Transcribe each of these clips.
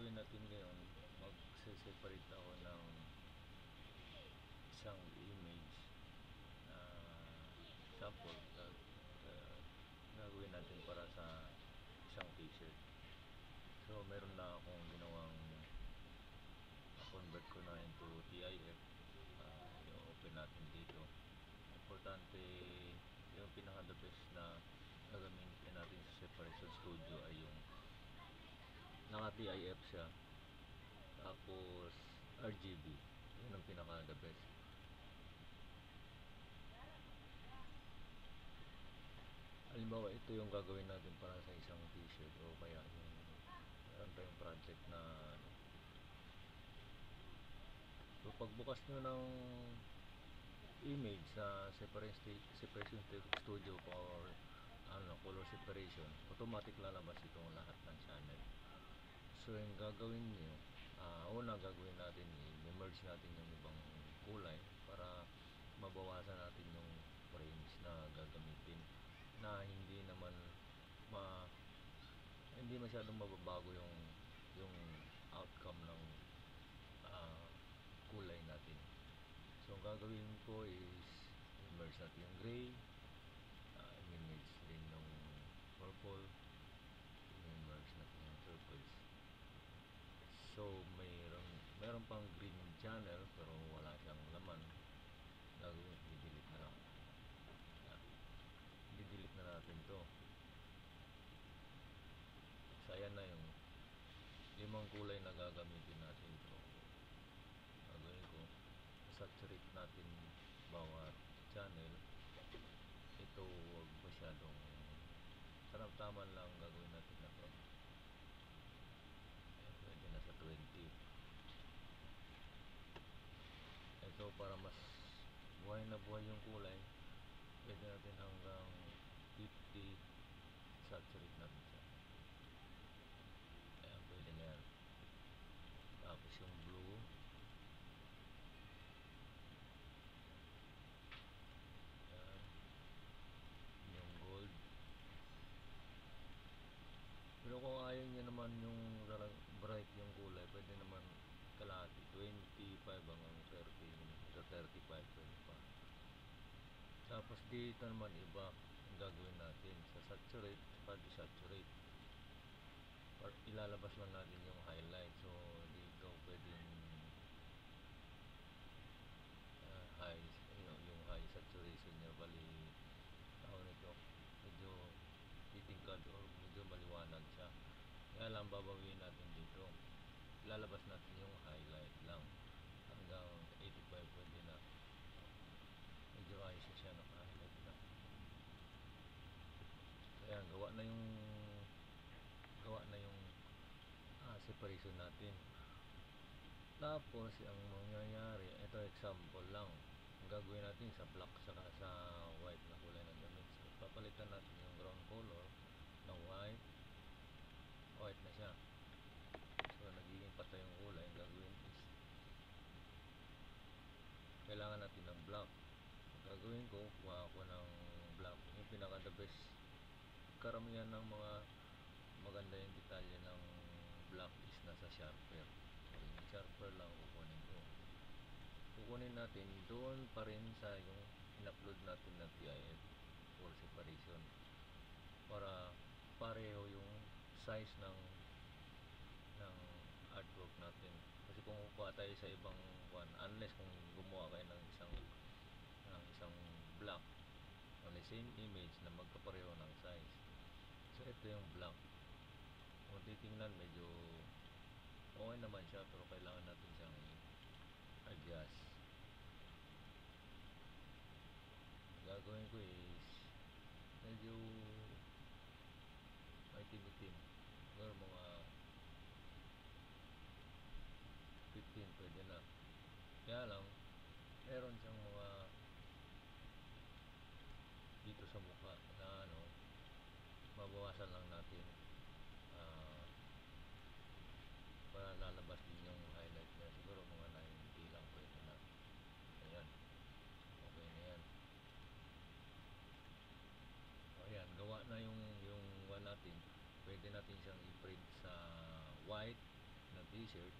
gagawin natin ngayon, mag-separate ako ng isang image na sample na uh, gagawin natin para sa isang t-shirt. So, meron na akong ginawang convert ko na into TIF uh, i-open natin dito importante yung pinaka the best na gagamitin natin sa separation studio ay yung naka TIF siya. Tapos RGB yun ang pinaka the best. Halimbawa ito yung gagawin natin para sa isang t-shirt o kaya yung meron tayong project na ano, So pagbukas nyo ng image sa separation, separation studio or ano, color separation, automatic lalabas itong lahat ng channel. So yung gagawin nyo, uh, una gagawin natin, i-merge natin yung ibang kulay para mabawasan natin yung frames na gagamitin na hindi naman ma hindi masyadong mababago yung yung outcome ng uh, kulay natin. So ang gagawin ko is immerse natin yung gray uh, immerse din yung purple immerse natin yung turquoise so mayroon meron pang green channel pero wala siyang laman. Gagawin i-delete na lang. I-delete na natin to. So ayan na yung limang kulay na gagamitin natin to. Gagawin ko saturate natin bawat channel. Ito huwag masyadong taman lang gagawin natin na to Ayan, pwede na sa 20 ito para mas buhay na buhay yung kulay pwede natin hanggang 50 saturate natin siya Ayan, pwede na yan tapos yung blue Ayan. yung gold pero kung ayaw nyo naman yung rara- bright yung kulay pwede naman kalahati 25 hanggang 30 sa 35 pwede pa tapos dito naman iba ang gagawin natin. Sa saturate pa desaturate or ilalabas lang natin yung highlight. So dito pwedeng uh, high you know, yung high saturation niya. Bali tawag nito medyo titingkad or medyo maliwanag siya. Kaya lang babawin natin dito. Ilalabas natin yung highlight lang hanggang 85 pwede na medyo ayos na siya naka highlight na kaya gawa na yung gawa na yung ah, separation natin. Tapos ang mangyayari ito example lang. Ang gagawin natin sa black saka sa white na kulay ng damit. So papalitan natin yung ground color ng white. White na siya. So nagiging patay yung kulay. Ang gagawin is kailangan natin ng black. Ang gagawin ko kuha ako ng black. Yung pinaka the best. Karamihan ng mga maganda yung detalye ng black nasa sharper. So yung sharper lang kukunin ko. Kukunin natin doon pa rin sa yung in-upload natin na TIF for separation. Para pareho yung size ng ng artwork natin. Kasi kung kukuha tayo sa ibang one unless kung gumawa kayo ng isang ng isang block on the same image na magkapareho ng size. So ito yung block. Kung titingnan medyo okay naman siya pero kailangan natin siyang adjust. Gagawin ko is medyo may timitim siguro mga 15 pwede na. Kaya lang meron siyang mga dito sa mukha na ano mabawasan lang natin ah, para lalabas din yung highlight niya siguro mga 90 lang pwede na ayan okay na yan ayan gawa na yung yung one natin pwede natin siyang i-print sa white na t-shirt,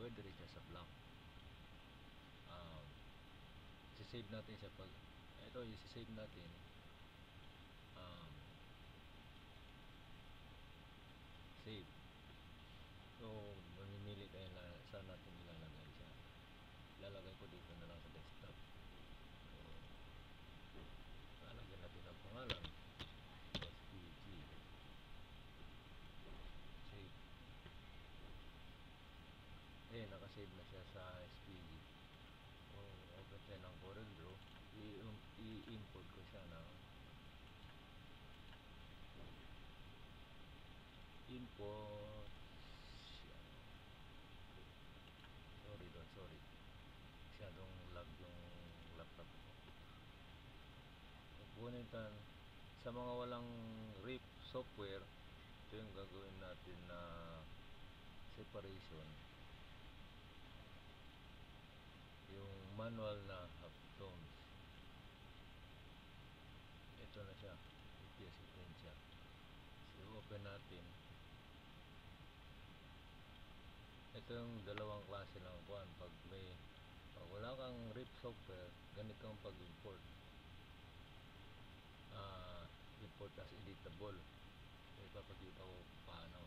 pwede rin siya sa black. Um, sisave natin siya pag, ito, sisave natin. Um, save. So, mamimili tayo na saan natin ilalagay siya. Ilalagay ko dito na lang sa desktop. Lalagyan natin ang pangalan. SPG. Save. Eh, nakasave na siya sa SPG. So, open tayo ng Corel I-import ko siya na import siya. Sorry doon, sorry. Masyadong lag yung laptop ko. Tan sa mga walang RIP software, ito yung gagawin natin na separation. Yung manual na half tones. Ito na siya. EPS siya. So, open natin. Ito yung dalawang klase ng kuan pag may pag wala kang RIP software, ganito ang pag-import. Ah, import as editable. So, ipapakita ko paano.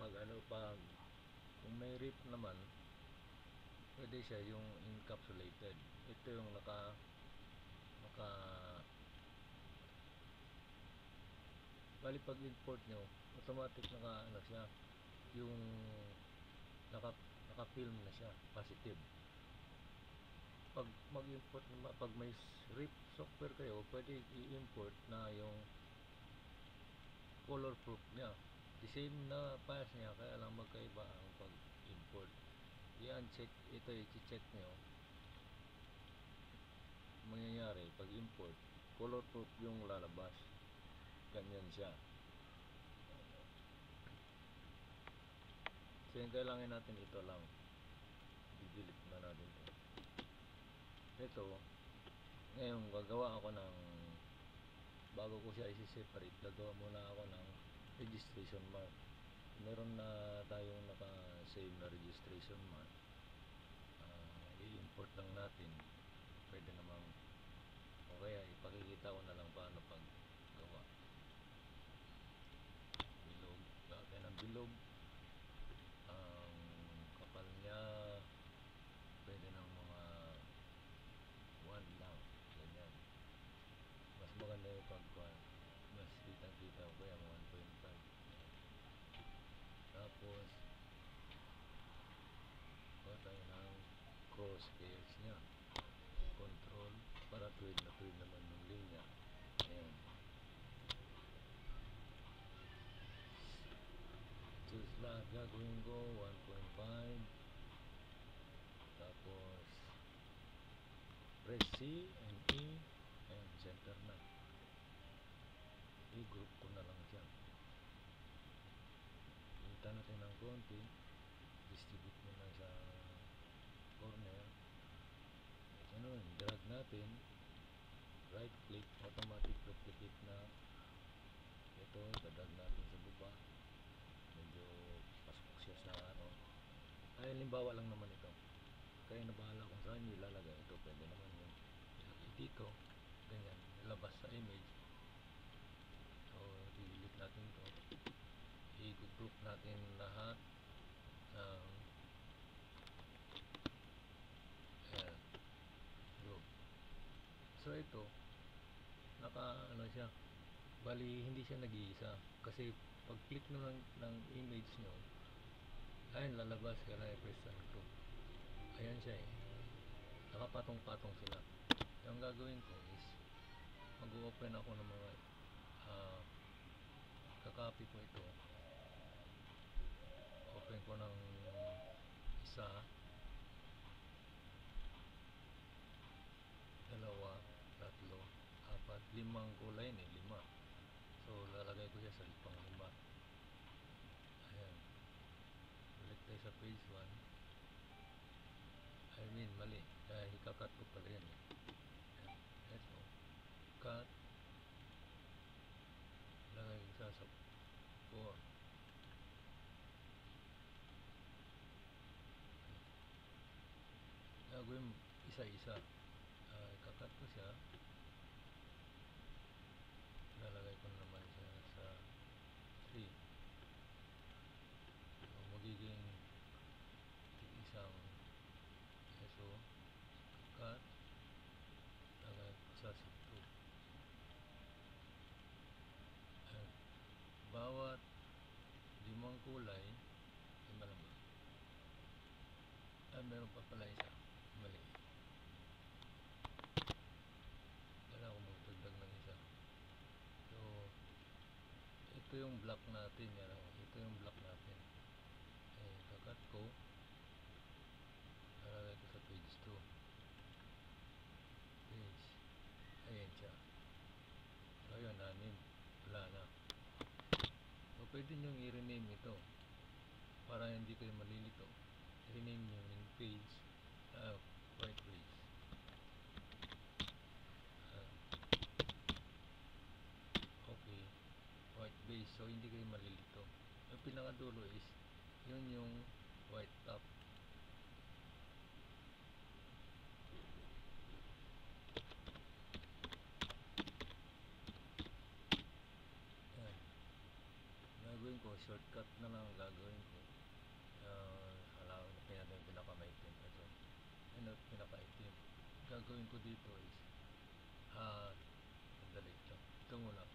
Pag ano pag kung may RIP naman, pwede siya yung encapsulated. Ito yung naka naka bali pag import nyo automatic naka ano siya yung naka naka film na siya positive. Pag mag-import naman pag may RIP software kayo pwede i-import na yung color proof niya. The same na files niya kaya lang magkaiba ang pag-import. I-uncheck ito i-check nyo mangyayari pag import color proof yung lalabas ganyan siya. So yung kailangan natin ito lang. I-delete na natin ito. Ito ngayon gagawa ako ng bago ko siya isi-separate gagawa muna ako ng registration mark. Meron na tayong naka-save na registration mark. Ah, i-import lang natin. Pwede namang o kaya ipakikita ko na lang paano pag gawa bilog lagay ng bilog ang kapal niya pwede ng mga 1 lang ganyan mas maganda yung pag mas kitang kita ko kaya mga 1.5 tapos kuha tayo ng cross hairs nya control para tuwid na tuwid naman yung linya ayan choose lang gagawin ko 1.5 tapos press C and E and center na. I-group ko na lang siya. Kita natin ng konti. Distribute mo na sa corner. Ano yun, drag natin. Right click automatic duplicate na. Ito dadag natin sa baba siya sa ano. Ay limbawa lang naman ito. Kaya na bahala kung saan nyo ilalagay ito. Pwede naman yun. Ilagay dito. Ganyan. Labas sa image. So i-delete natin ito. I-group natin lahat ng ayan group. So ito naka ano siya. Bali hindi siya nag-iisa. Kasi pag click naman ng image nyo ayun lalabas kaya na i-press ang group ayan siya eh. Nakapatong-patong sila. Yung gagawin ko is mag-open ako ng mga ah kakopy ko ito. Open ko ng isa dalawa tatlo apat limang kulay ni lima. So lalagay ko siya sa pang lima ayan balik tayo sa page 1 I mean mali Kaya ikakat ko pala yan eh. Yan. Ito. Cut. Lagay ko sa sa 4. Gagawin isa-isa. Ah, ikakat ko siya. Lalagay ko naman siya sa 3. So, magiging isang peso cut lagay ko sa 2. At bawat limang kulay ay malambot. Ah, meron pa pala isa. Mali. Kailangan ko magdagdag ng isa. So, ito yung block natin. Yan, oh. ito yung block natin. Eh, kakat ko. Lalagay ko sa page 2. Page. Ayan siya. So, ayun, anim. Wala na. So, pwede nyo i-rename ito. Para hindi kayo malilito. I-rename nyo yung page. Ah, white page. Ah. okay. White base. So, hindi kayo malilito. Yung pinakadulo is, yun yung white top. Yan. Gagawin ko, shortcut na lang ang gagawin ko. Uh, alam na pinaka yung pinakamaitim. Ito. Ano pinakaitim. Gagawin ko dito is, ah, sandali ito. Ito muna.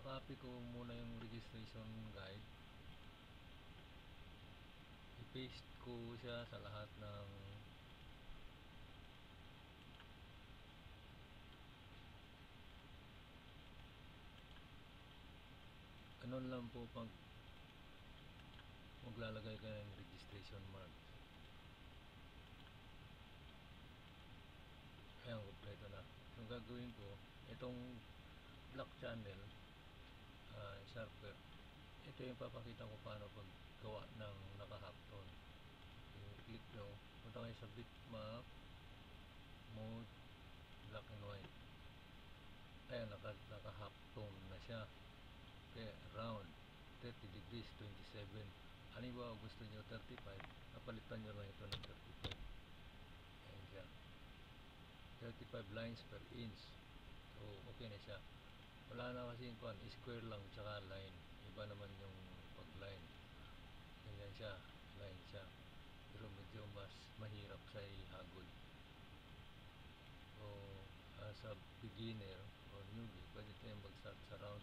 Nakapy ko muna yung registration guide. I-paste ko siya sa lahat ng Ganun lang po pag maglalagay ka ng registration mark. Ayan, kompleto na. Yung gagawin ko, itong block channel, ah, sharper, ito yung papakita ko paano paggawa ng naka-halftone. Yung click nyo, punta kayo sa bitmap, mode, black and white. Ayan, naka, naka-halftone na siya. Okay, round 30 degrees 27 halimbawa gusto nyo 35 napalitan nyo lang ito ng 35 ayan siya. 35 lines per inch. So okay na siya. Wala na kasi yung kwan, square lang tsaka line. Iba naman yung pag line ganyan siya line siya. Pero medyo mas mahirap sa ihagod. So as a beginner or newbie pwede tayong mag start sa round.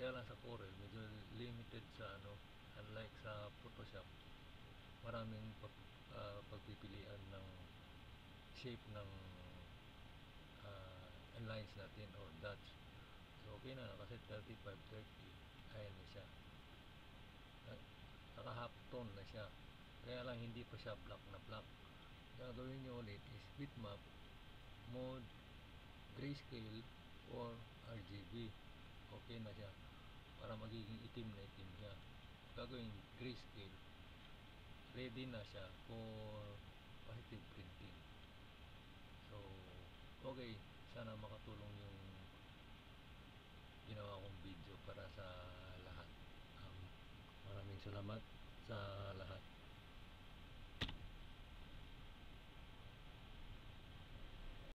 Kaya lang sa Corel, medyo limited sa ano, Photoshop, maraming pag, ah, pagpipilian ng shape ng ah, lines natin or dots. So okay na, kasi 35, 30, ayan na siya. Na- Naka-half tone na siya. Kaya lang hindi pa siya black na black. Gagawin nyo ulit is bitmap, mode, grayscale, or RGB. Okay na siya para magiging itim na itim siya gagawin grayscale ready na siya for positive printing. So okay sana makatulong yung ginawa kong video para sa lahat. Um, maraming salamat sa lahat